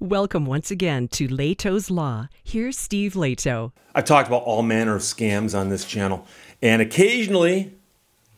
Welcome once again to Lehto's Law. Here's Steve Lehto. I've talked about all manner of scams on this channel, and occasionally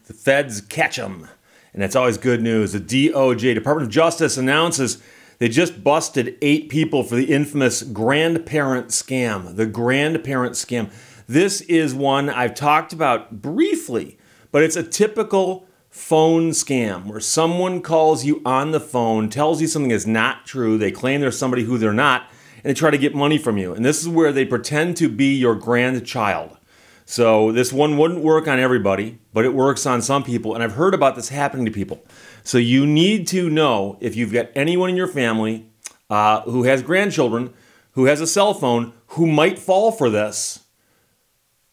the feds catch them. And that's always good news. The DOJ, Department of Justice, announces they just busted eight people for the infamous grandparent scam. The grandparent scam. This is one I've talked about briefly, but it's a typical phone scam where someone calls you on the phone, tells you something is not true, they claim they're somebody who they're not, and they try to get money from you. And this is where they pretend to be your grandchild. So this one wouldn't work on everybody, but it works on some people. And I've heard about this happening to people. So you need to know if you've got anyone in your family uh, who has grandchildren, who has a cell phone, who might fall for this.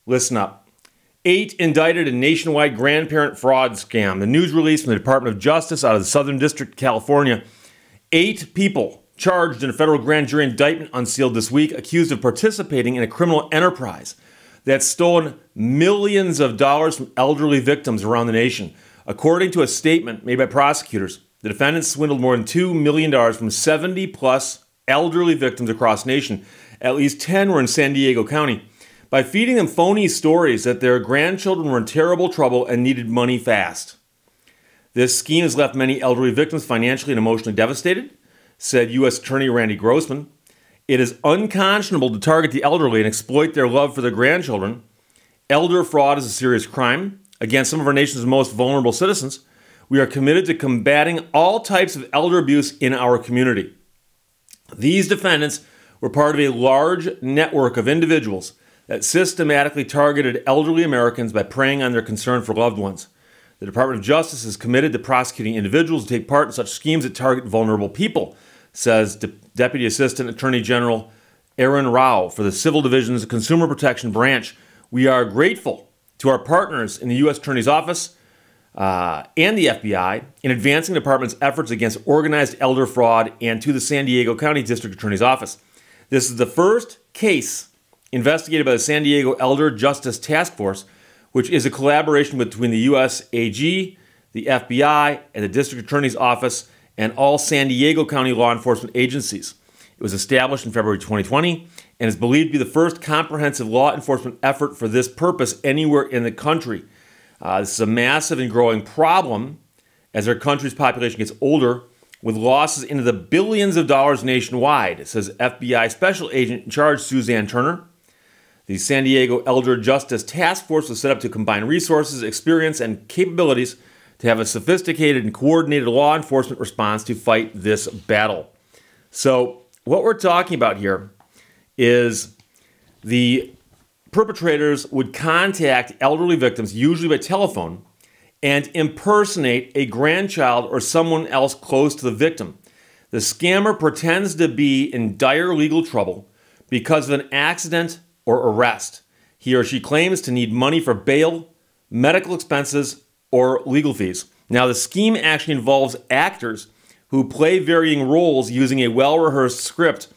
Listen up. Eight indicted in nationwide grandparent fraud scam. The news release from the Department of Justice out of the Southern District, of California. Eight people charged in a federal grand jury indictment unsealed this week, accused of participating in a criminal enterprise that's stolen millions of dollars from elderly victims around the nation. According to a statement made by prosecutors, the defendants swindled more than $2 million from 70 plus elderly victims across the nation. At least 10 were in San Diego County by feeding them phony stories that their grandchildren were in terrible trouble and needed money fast. This scheme has left many elderly victims financially and emotionally devastated, said U.S. Attorney Randy Grossman. It is unconscionable to target the elderly and exploit their love for their grandchildren. Elder fraud is a serious crime against some of our nation's most vulnerable citizens. We are committed to combating all types of elder abuse in our community. These defendants were part of a large network of individuals that systematically targeted elderly Americans by preying on their concern for loved ones. The Department of Justice is committed to prosecuting individuals who take part in such schemes that target vulnerable people, says De- Deputy Assistant Attorney General Aaron Rao for the Civil Division's Consumer Protection Branch. We are grateful to our partners in the U.S. Attorney's Office uh, and the FBI in advancing the department's efforts against organized elder fraud and to the San Diego County District Attorney's Office. This is the first case investigated by the San Diego Elder Justice Task Force, which is a collaboration between the U.S. AG, the FBI, and the District Attorney's Office, and all San Diego County law enforcement agencies. It was established in February 2020 and is believed to be the first comprehensive law enforcement effort for this purpose anywhere in the country. Uh, this is a massive and growing problem as our country's population gets older, with losses into the billions of dollars nationwide, says FBI Special Agent in Charge Suzanne Turner. The San Diego Elder Justice Task Force was set up to combine resources, experience, and capabilities to have a sophisticated and coordinated law enforcement response to fight this battle. So, what we're talking about here is the perpetrators would contact elderly victims, usually by telephone, and impersonate a grandchild or someone else close to the victim. The scammer pretends to be in dire legal trouble because of an accident or arrest. He or she claims to need money for bail, medical expenses, or legal fees. Now, the scheme actually involves actors who play varying roles using a well rehearsed script.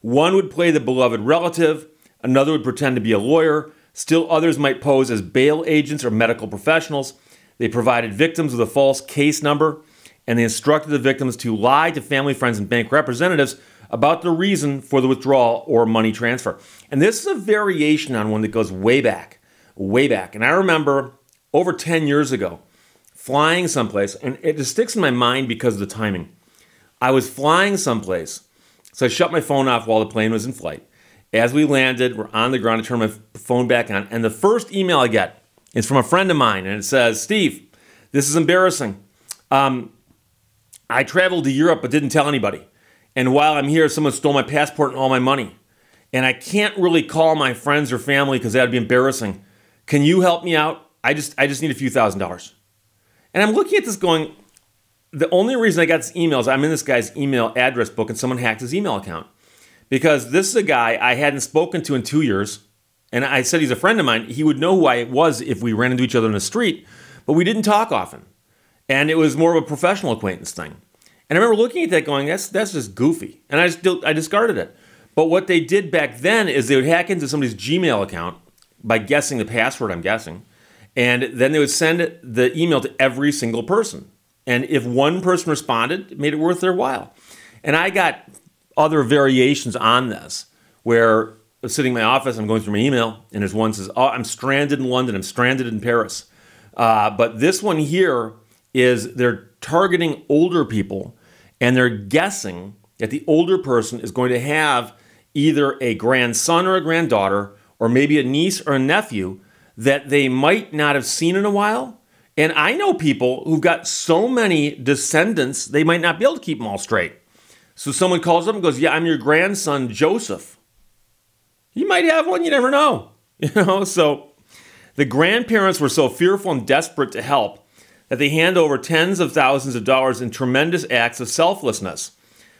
One would play the beloved relative, another would pretend to be a lawyer, still others might pose as bail agents or medical professionals. They provided victims with a false case number, and they instructed the victims to lie to family, friends, and bank representatives about the reason for the withdrawal or money transfer. And this is a variation on one that goes way back, way back. And I remember over 10 years ago flying someplace, and it just sticks in my mind because of the timing. I was flying someplace, so I shut my phone off while the plane was in flight. As we landed, we're on the ground, I turn my phone back on, and the first email I get is from a friend of mine, and it says, Steve, this is embarrassing. Um, I traveled to Europe but didn't tell anybody. And while I'm here, someone stole my passport and all my money. And I can't really call my friends or family because that'd be embarrassing. Can you help me out? I just I just need a few thousand dollars. And I'm looking at this going, the only reason I got this email is I'm in this guy's email address book and someone hacked his email account. Because this is a guy I hadn't spoken to in two years. And I said he's a friend of mine. He would know who I was if we ran into each other in the street, but we didn't talk often. And it was more of a professional acquaintance thing. And I remember looking at that going, that's, that's just goofy. And I, just, I discarded it. But what they did back then is they would hack into somebody's Gmail account by guessing the password, I'm guessing. And then they would send the email to every single person. And if one person responded, it made it worth their while. And I got other variations on this where I'm sitting in my office, I'm going through my email, and there's one that says, Oh, I'm stranded in London, I'm stranded in Paris. Uh, but this one here is they're targeting older people and they're guessing that the older person is going to have either a grandson or a granddaughter, or maybe a niece or a nephew that they might not have seen in a while. And I know people who've got so many descendants, they might not be able to keep them all straight. So someone calls up and goes, Yeah, I'm your grandson, Joseph. You might have one, you never know. You know, so the grandparents were so fearful and desperate to help that they hand over tens of thousands of dollars in tremendous acts of selflessness.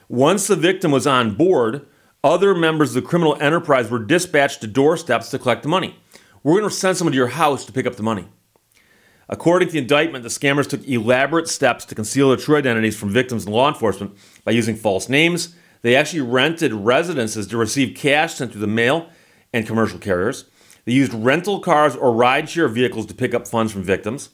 Once the victim was on board, other members of the criminal enterprise were dispatched to doorsteps to collect the money. We're going to send someone to your house to pick up the money. According to the indictment, the scammers took elaborate steps to conceal their true identities from victims and law enforcement by using false names. They actually rented residences to receive cash sent through the mail and commercial carriers. They used rental cars or rideshare vehicles to pick up funds from victims.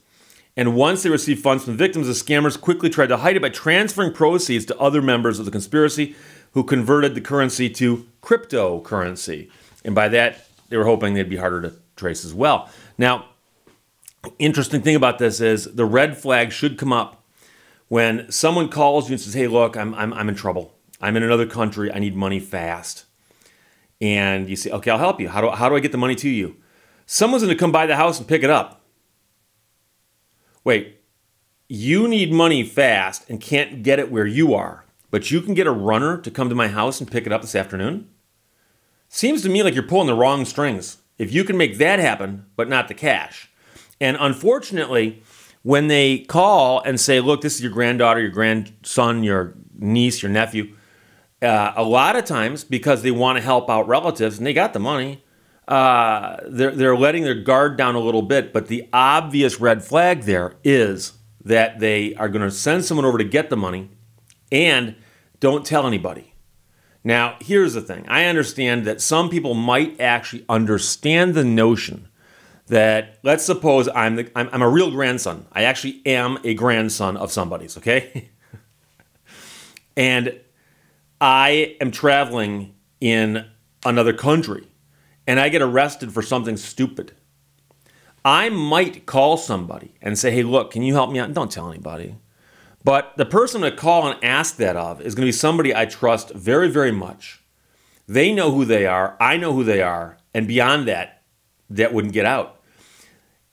And once they received funds from victims, the scammers quickly tried to hide it by transferring proceeds to other members of the conspiracy who converted the currency to cryptocurrency. And by that, they were hoping they'd be harder to trace as well. Now, interesting thing about this is the red flag should come up when someone calls you and says, Hey, look, I'm, I'm, I'm in trouble. I'm in another country. I need money fast. And you say, Okay, I'll help you. How do, how do I get the money to you? Someone's going to come by the house and pick it up. Wait, you need money fast and can't get it where you are, but you can get a runner to come to my house and pick it up this afternoon? Seems to me like you're pulling the wrong strings. If you can make that happen, but not the cash. And unfortunately, when they call and say, look, this is your granddaughter, your grandson, your niece, your nephew, uh, a lot of times because they want to help out relatives and they got the money, uh, they're, they're letting their guard down a little bit. But the obvious red flag there is that they are going to send someone over to get the money and don't tell anybody. Now, here's the thing I understand that some people might actually understand the notion that let's suppose I'm, the, I'm, I'm a real grandson. I actually am a grandson of somebody's, okay? and I am traveling in another country and I get arrested for something stupid. I might call somebody and say, hey, look, can you help me out? Don't tell anybody. But the person to call and ask that of is going to be somebody I trust very, very much. They know who they are, I know who they are, and beyond that, that wouldn't get out.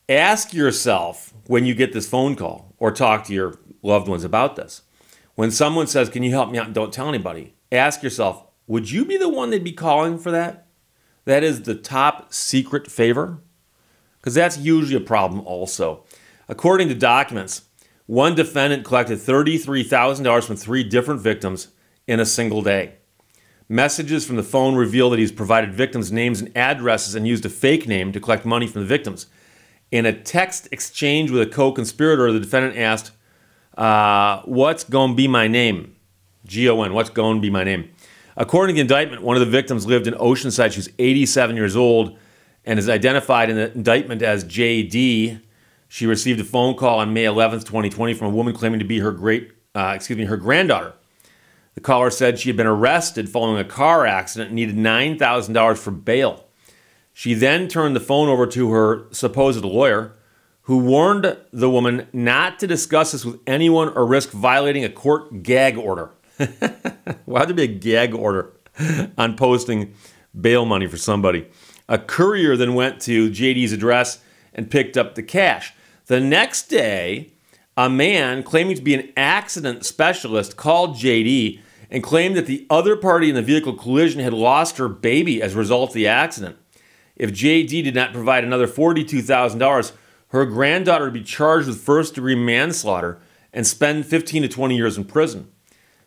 Ask yourself when you get this phone call or talk to your loved ones about this. When someone says, Can you help me out don't tell anybody? Ask yourself, Would you be the one they'd be calling for that? That is the top secret favor? Because that's usually a problem also. According to documents, one defendant collected $33,000 from three different victims in a single day. Messages from the phone reveal that he's provided victims' names and addresses and used a fake name to collect money from the victims. In a text exchange with a co conspirator, the defendant asked, uh, What's going to be my name? G O N, what's going to be my name? According to the indictment, one of the victims lived in Oceanside. She's 87 years old and is identified in the indictment as JD. She received a phone call on May 11th, 2020, from a woman claiming to be her great, uh, excuse me, her granddaughter. The caller said she had been arrested following a car accident and needed $9,000 for bail. She then turned the phone over to her supposed lawyer, who warned the woman not to discuss this with anyone or risk violating a court gag order. Why would there be a gag order on posting bail money for somebody? A courier then went to JD's address and picked up the cash. The next day, a man claiming to be an accident specialist called JD and claimed that the other party in the vehicle collision had lost her baby as a result of the accident. If JD did not provide another $42,000, her granddaughter would be charged with first degree manslaughter and spend 15 to 20 years in prison.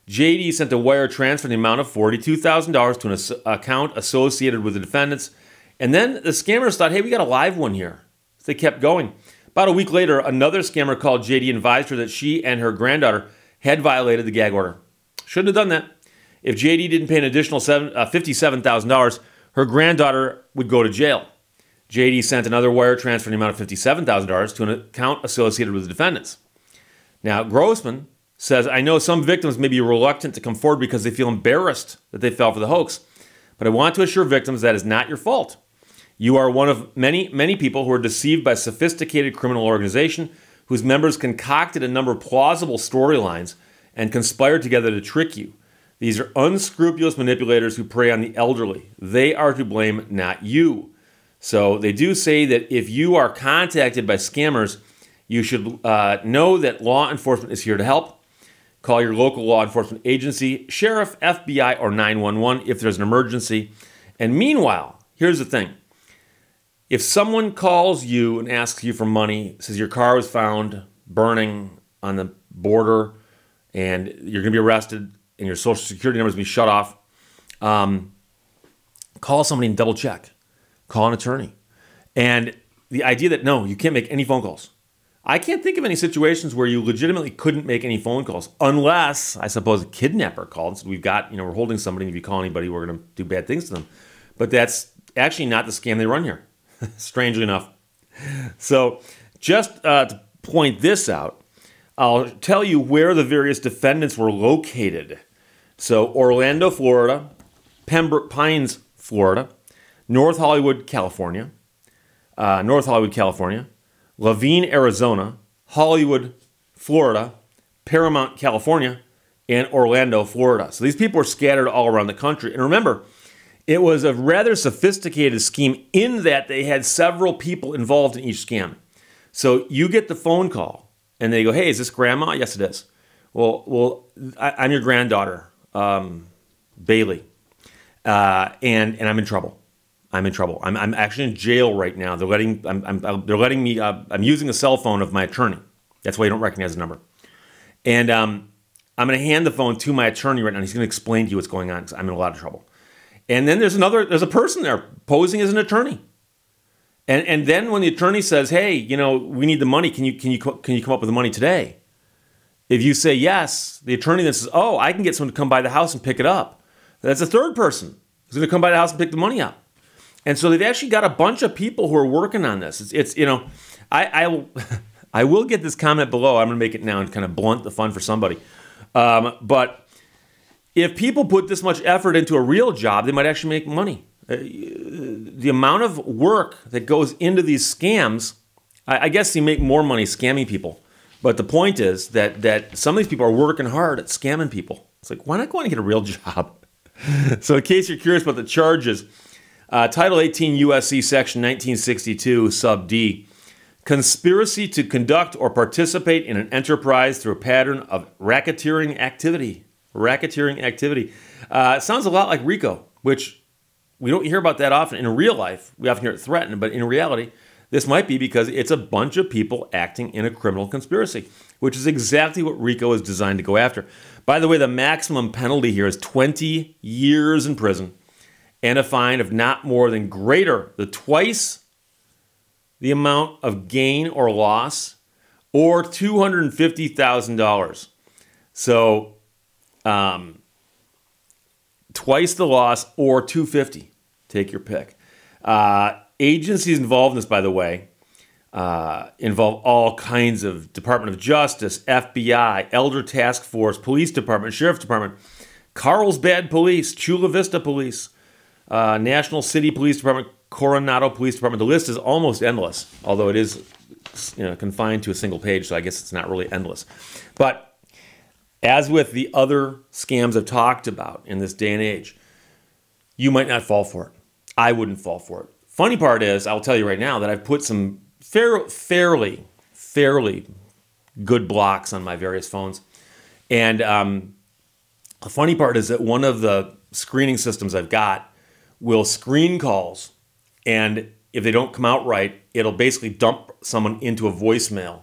JD sent a wire transfer in the amount of $42,000 to an account associated with the defendants. And then the scammers thought, hey, we got a live one here. So they kept going. About a week later, another scammer called JD and advised her that she and her granddaughter had violated the gag order. Shouldn't have done that. If JD didn't pay an additional uh, $57,000, her granddaughter would go to jail. JD sent another wire transfer in the amount of $57,000 to an account associated with the defendants. Now, Grossman says, I know some victims may be reluctant to come forward because they feel embarrassed that they fell for the hoax, but I want to assure victims that is not your fault. You are one of many, many people who are deceived by a sophisticated criminal organization whose members concocted a number of plausible storylines and conspired together to trick you. These are unscrupulous manipulators who prey on the elderly. They are to blame, not you. So they do say that if you are contacted by scammers, you should uh, know that law enforcement is here to help. Call your local law enforcement agency, sheriff, FBI, or 911 if there's an emergency. And meanwhile, here's the thing if someone calls you and asks you for money, says your car was found burning on the border and you're going to be arrested and your social security number is going to be shut off, um, call somebody and double check. Call an attorney. And the idea that no, you can't make any phone calls. I can't think of any situations where you legitimately couldn't make any phone calls, unless I suppose a kidnapper called. and said, we've got, you know, we're holding somebody, if you call anybody, we're going to do bad things to them. But that's actually not the scam they run here, strangely enough. So just uh, to point this out, I'll tell you where the various defendants were located. So Orlando, Florida, Pembroke Pines, Florida, North Hollywood, California, uh, North Hollywood, California, Laveen, Arizona, Hollywood, Florida, Paramount, California, and Orlando, Florida. So these people are scattered all around the country. And remember, it was a rather sophisticated scheme in that they had several people involved in each scam. So you get the phone call and they go, "Hey, is this grandma?" Yes, it is. Well, well, I, am your granddaughter, um, Bailey, uh, and and I'm in trouble. I'm in trouble. I'm, I'm actually in jail right now. They're letting I'm, I'm they're letting me. Uh, I'm using a cell phone of my attorney. That's why you don't recognize the number. And um, I'm going to hand the phone to my attorney right now. He's going to explain to you what's going on because I'm in a lot of trouble. And then there's another. There's a person there posing as an attorney. And and then when the attorney says, "Hey, you know, we need the money. Can you can you can you come up with the money today?" If you say yes, the attorney then says, "Oh, I can get someone to come by the house and pick it up." That's a third person who's going to come by the house and pick the money up. And so they've actually got a bunch of people who are working on this. It's, it's you know, I, I will, I will get this comment below. I'm going to make it now and kind of blunt the fun for somebody. Um, but if people put this much effort into a real job, they might actually make money. Uh, the amount of work that goes into these scams, I, I guess you make more money scamming people. But the point is that that some of these people are working hard at scamming people. It's like, why not go and get a real job? so, in case you're curious about the charges, uh, Title 18 USC Section 1962, Sub D. Conspiracy to conduct or participate in an enterprise through a pattern of racketeering activity. Racketeering activity. Uh, sounds a lot like RICO, which we don't hear about that often in real life. We often hear it threatened, but in reality, this might be because it's a bunch of people acting in a criminal conspiracy, which is exactly what RICO is designed to go after. By the way, the maximum penalty here is 20 years in prison and a fine of not more than greater the twice the amount of gain or loss or $250,000. So um, twice the loss or 250. Take your pick. Uh, agencies involved in this, by the way, uh, involve all kinds of Department of Justice, FBI, Elder Task Force, Police Department, Sheriff's Department, Carlsbad Police, Chula Vista Police, uh, National City Police Department, Coronado Police Department. The list is almost endless, although it is you know, confined to a single page, so I guess it's not really endless. But as with the other scams I've talked about in this day and age, you might not fall for it. I wouldn't fall for it. Funny part is, I'll tell you right now that I've put some fair, fairly, fairly good blocks on my various phones. And um, the funny part is that one of the screening systems I've got will screen calls, and if they don't come out right, it'll basically dump someone into a voicemail.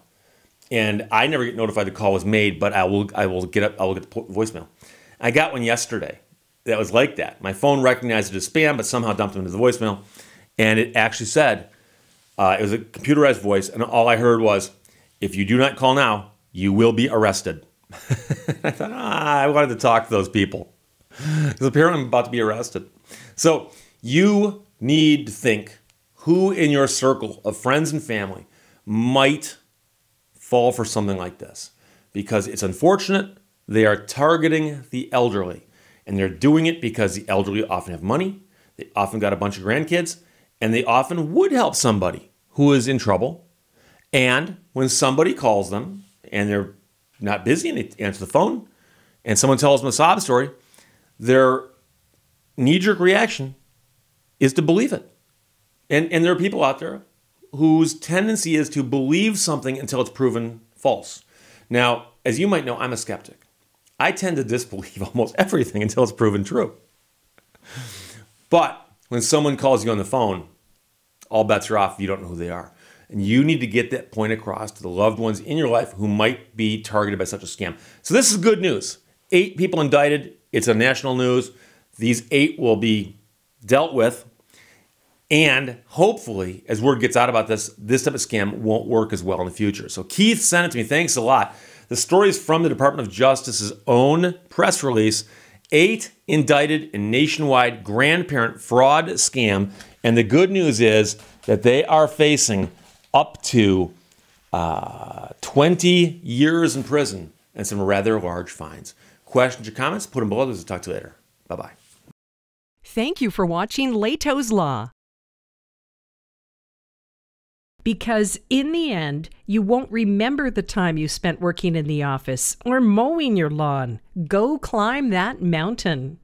And I never get notified the call was made, but I will I will get up I will get the voicemail. I got one yesterday that was like that. My phone recognized it as spam, but somehow dumped it into the voicemail, and it actually said uh, it was a computerized voice, and all I heard was, "If you do not call now, you will be arrested." I thought ah, I wanted to talk to those people because apparently I'm about to be arrested. So you need to think who in your circle of friends and family might fall for something like this. because it's unfortunate. They are targeting the elderly, and they're doing it because the elderly often have money, they often got a bunch of grandkids, and they often would help somebody who is in trouble. And when somebody calls them and they're not busy and they answer the phone, and someone tells them a sob story, their knee jerk reaction is to believe it. And, and there are people out there whose tendency is to believe something until it's proven false. Now, as you might know, I'm a skeptic. I tend to disbelieve almost everything until it's proven true. But when someone calls you on the phone, all bets are off you don't know who they are. And you need to get that point across to the loved ones in your life who might be targeted by such a scam. So, this is good news. Eight people indicted. It's a national news. These eight will be dealt with. And hopefully, as word gets out about this, this type of scam won't work as well in the future. So, Keith sent it to me. Thanks a lot. The story is from the Department of Justice's own press release. Eight indicted in nationwide grandparent fraud scam. And the good news is that they are facing up to uh, 20 years in prison and some rather large fines. Questions or comments? Put them below. We'll talk to you later. Bye bye. Thank you for watching Lehto's Law. Because in the end, you won't remember the time you spent working in the office or mowing your lawn. Go climb that mountain.